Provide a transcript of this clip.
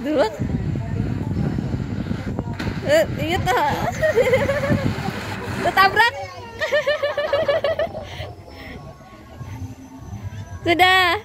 Dulu. Eh, iya toh. Ketabrak. Sudah.